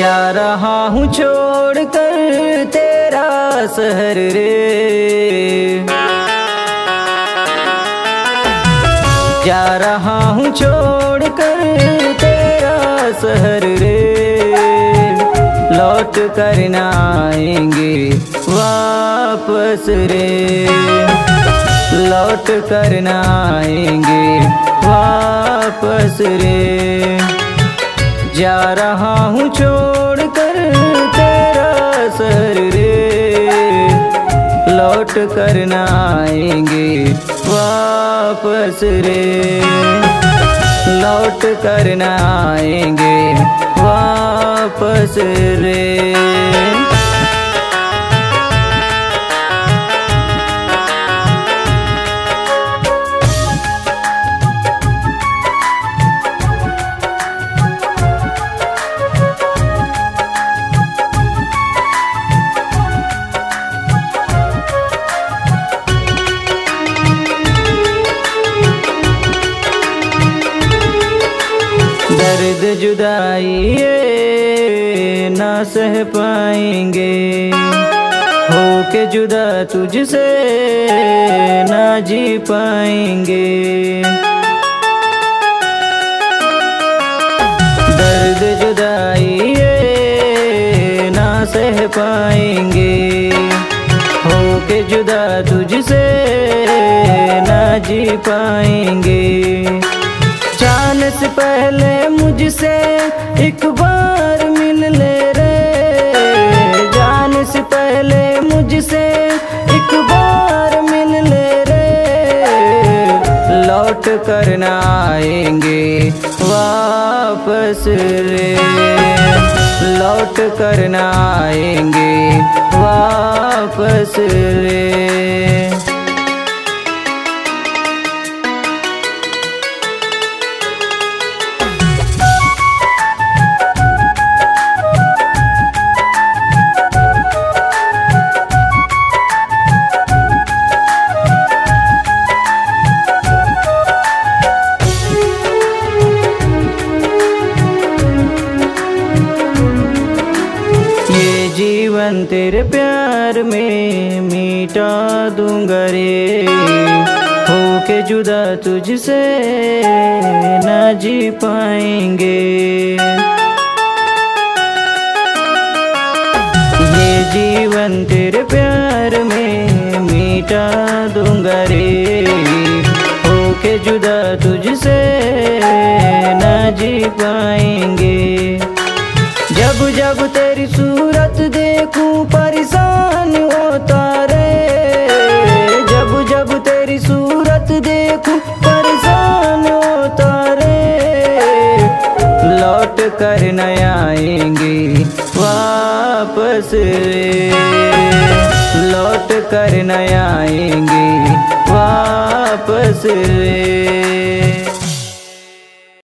जा रहा हूँ छोड़ कर तेरा शहर रे। जा रहा हूँ छोड़ कर तेरा शहर रे। लौट कर न आएँगे वापस रे। लौट कर न आएँगे वापस रे। जा रहा हूँ छोड़ लौट कर न आएँगे वापस रे। लौट कर न आएँगे वापस रे। जुदाई ना सह पाएँगे। हो के जुदा तुझसे ना जी पाएँगे। दर्द जुदाई ना सह पाएँगे। हो के जुदा तुझसे ना जी पाएँगे। जान से पहले मुझसे एक बार मिल ले रे। जान से पहले मुझसे एक बार मिल ले रे। लौट कर न आएँगे वापस रे। लौट कर न आएँगे वापस रे। जीवन तेरे प्यार में मिटा दूँगा रे। हो के जुदा तुझसे न जी पाएँगे। ये जीवन तेरे प्यार में मिटा दूँगा रे। हो के जुदा तुझसे न जी पाएँगे। जब जब तेरी सूरत देखूँ परेशान होता रे जब जब तेरी सूरत देखूँ परेशान होता रे लौट कर न आएँगे वापस लौट कर न आएँगे वापस रे।